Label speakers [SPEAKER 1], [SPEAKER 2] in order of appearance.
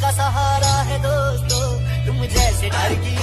[SPEAKER 1] सहारा है दोस्तों तुम जैसे डर की